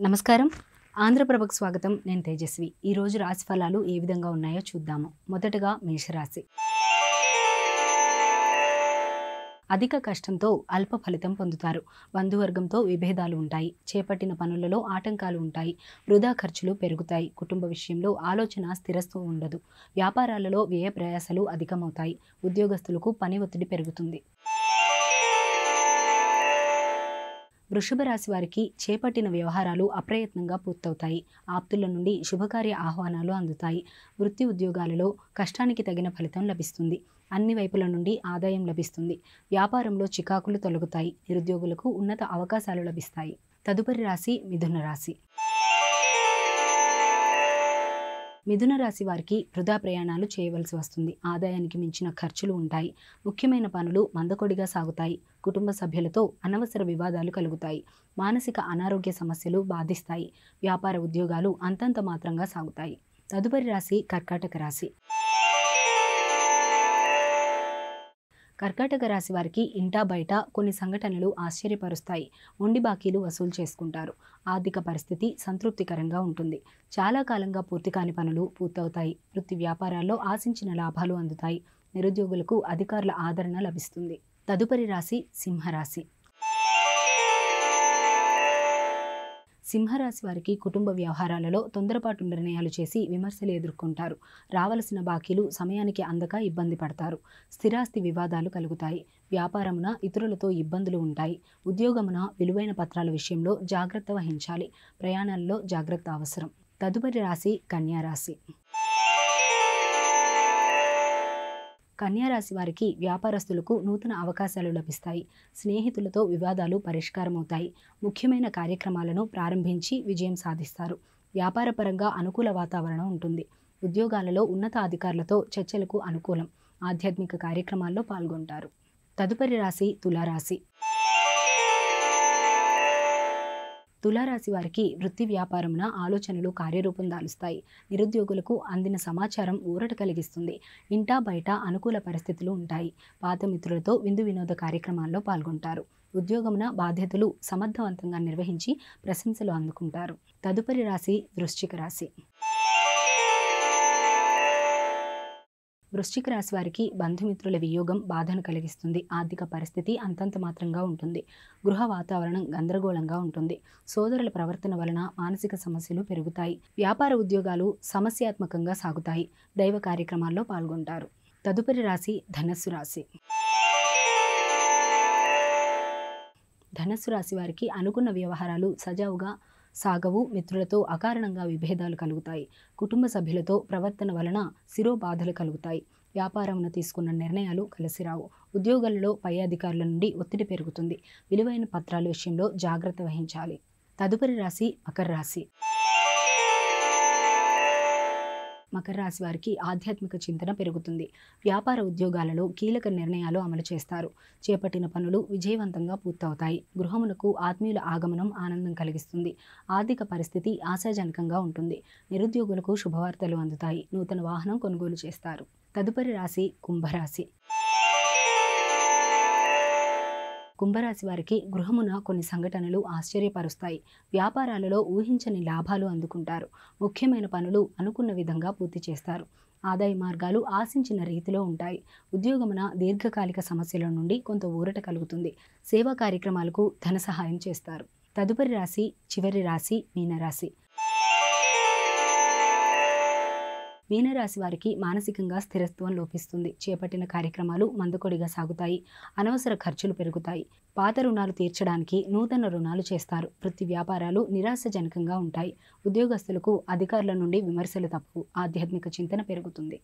నమస్కారం. ఆంధ్రప్రభకు స్వాగతం. నేను తేజస్వి. ఈ రోజు రాశి ఫలాలు ఏ విధంగా ఉన్నాయో చూద్దాము. మొదటగా మేషరాశి. అధిక కష్టంతో అల్ప ఫలితం పొందుతారు. బంధువర్గంతో విభేదాలు ఉంటాయి. చేపట్టిన పనులలో ఆటంకాలు ఉంటాయి. వృధా ఖర్చులు పెరుగుతాయి. కుటుంబ విషయంలో ఆలోచన స్థిరత్వం ఉండదు. వ్యాపారాలలో వ్యయ ప్రయాసలు అధికమవుతాయి. ఉద్యోగస్తులకు పని ఒత్తిడి పెరుగుతుంది. వృషభ రాశి వారికి చేపట్టిన వ్యవహారాలు అప్రయత్నంగా పూర్తవుతాయి. ఆప్తుల నుండి శుభకార్య ఆహ్వానాలు అందుతాయి. వృత్తి ఉద్యోగాలలో కష్టానికి తగిన ఫలితం లభిస్తుంది. అన్ని వైపుల నుండి ఆదాయం లభిస్తుంది. వ్యాపారంలో చికాకులు తొలగుతాయి. నిరుద్యోగులకు ఉన్నత అవకాశాలు లభిస్తాయి. తదుపరి రాశి మిథున రాశి. మిథున రాశి వారికి వృధా ప్రయాణాలు చేయవలసి వస్తుంది. ఆదాయానికి మించిన ఖర్చులు ఉంటాయి. ముఖ్యమైన పనులు మందకొడిగా సాగుతాయి. కుటుంబ సభ్యులతో అనవసర వివాదాలు కలుగుతాయి. మానసిక అనారోగ్య సమస్యలు బాధిస్తాయి. వ్యాపార ఉద్యోగాలు అంతంత మాత్రంగా సాగుతాయి. తదుపరి రాశి కర్కాటక రాశి. కర్కాటక రాశి వారికి ఇంటా బయట కొన్ని సంఘటనలు ఆశ్చర్యపరుస్తాయి. ఉండి బాకీలు వసూలు చేసుకుంటారు. ఆర్థిక పరిస్థితి సంతృప్తికరంగా ఉంటుంది. చాలా కాలంగా పూర్తి కాని పనులు పూర్తవుతాయి. వృత్తి వ్యాపారాల్లో ఆశించిన లాభాలు అందుతాయి. నిరుద్యోగులకు అధికారుల ఆదరణ లభిస్తుంది. తదుపరి రాశి సింహరాశి. సింహరాశి వారికి కుటుంబ వ్యవహారాలలో తొందరపాటు నిర్ణయాలు చేసి విమర్శలు ఎదుర్కొంటారు. రావలసిన బాకీలు సమయానికి అందక ఇబ్బంది పడతారు. స్థిరాస్తి వివాదాలు కలుగుతాయి. వ్యాపారమున ఇతరులతో ఇబ్బందులు ఉంటాయి. ఉద్యోగమున విలువైన పత్రాల విషయంలో జాగ్రత్త వహించాలి. ప్రయాణాల్లో జాగ్రత్త అవసరం. తదుపరి రాశి కన్యా కన్యారాశి వారికి వ్యాపారస్తులకు నూతన అవకాశాలు లభిస్తాయి. స్నేహితులతో వివాదాలు పరిష్కారమవుతాయి. ముఖ్యమైన కార్యక్రమాలను ప్రారంభించి విజయం సాధిస్తారు. వ్యాపారపరంగా అనుకూల వాతావరణం ఉంటుంది. ఉద్యోగాలలో ఉన్నత అధికారులతో చర్చలకు అనుకూలం. ఆధ్యాత్మిక కార్యక్రమాల్లో పాల్గొంటారు. తదుపరి రాశి తులారాశి. తులారాశి వారికి వృత్తి వ్యాపారమున ఆలోచనలు కార్యరూపం దాలుస్తాయి. నిరుద్యోగులకు అందిన సమాచారం ఊరట కలిగిస్తుంది. ఇంటా బయట అనుకూల పరిస్థితులు ఉంటాయి. పాత మిత్రులతో విందు వినోద కార్యక్రమాల్లో పాల్గొంటారు. ఉద్యోగమున బాధ్యతలు సమర్థవంతంగా నిర్వహించి ప్రశంసలు అందుకుంటారు. తదుపరి రాశి వృశ్చిక రాశి. వృశ్చిక రాశి వారికి బంధుమిత్రుల వియోగం బాధను కలిగిస్తుంది. ఆర్థిక పరిస్థితి అంతంత మాత్రంగా ఉంటుంది. గృహ వాతావరణం గందరగోళంగా ఉంటుంది. సోదరుల ప్రవర్తన వలన మానసిక సమస్యలు పెరుగుతాయి. వ్యాపార ఉద్యోగాలు సమస్యాత్మకంగా సాగుతాయి. దైవ కార్యక్రమాల్లో పాల్గొంటారు. తదుపరి రాశి ధనస్సు రాశి. ధనస్సు రాశి వారికి అనుకున్న వ్యవహారాలు సజావుగా సాగవు మిత్రులతో అకారణంగా విభేదాలు కలుగుతాయి. కుటుంబ సభ్యులతో ప్రవర్తన వలన శిరోబాధలు కలుగుతాయి. వ్యాపారమును తీసుకున్న నిర్ణయాలు కలిసిరావు. ఉద్యోగాలలో పై అధికారుల నుండి ఒత్తిడి పెరుగుతుంది. విలువైన పత్రాల విషయంలో జాగ్రత్త వహించాలి. తదుపరి రాశి మకర రాశి. మకర రాశి వారికి ఆధ్యాత్మిక చింతన పెరుగుతుంది. వ్యాపార ఉద్యోగాలలో కీలక నిర్ణయాలు అమలు చేస్తారు. చేపట్టిన పనులు విజయవంతంగా పూర్తవుతాయి. గృహమునకు ఆత్మీయుల ఆగమనం ఆనందం కలిగిస్తుంది. ఆర్థిక పరిస్థితి ఆశాజనకంగా ఉంటుంది. నిరుద్యోగులకు శుభవార్తలు అందుతాయి. నూతన వాహనం కొనుగోలు చేస్తారు. తదుపరి రాశి కుంభరాశి. కుంభరాశి వారికి గృహమున కొన్ని సంఘటనలు ఆశ్చర్యపరుస్తాయి. వ్యాపారాలలో ఊహించని లాభాలు అందుకుంటారు. ముఖ్యమైన పనులు అనుకున్న విధంగా పూర్తి చేస్తారు. ఆదాయ మార్గాలు ఆశించిన రీతిలో ఉంటాయి. ఉద్యోగమున దీర్ఘకాలిక సమస్యల నుండి కొంత ఊరట కలుగుతుంది. సేవా కార్యక్రమాలకు ధన సహాయం చేస్తారు. తదుపరి రాశి చివరి రాశి మీనరాశి. మీనరాశి వారికి మానసికంగా స్థిరత్వం లోపిస్తుంది. చేపట్టిన కార్యక్రమాలు మందకొడిగా సాగుతాయి. అనవసర ఖర్చులు పెరుగుతాయి. పాత రుణాలు తీర్చడానికి నూతన రుణాలు చేస్తారు. వృత్తి వ్యాపారాలు నిరాశజనకంగా ఉంటాయి. ఉద్యోగస్తులకు అధికారుల నుండి విమర్శలు తప్పు. ఆధ్యాత్మిక చింతన పెరుగుతుంది.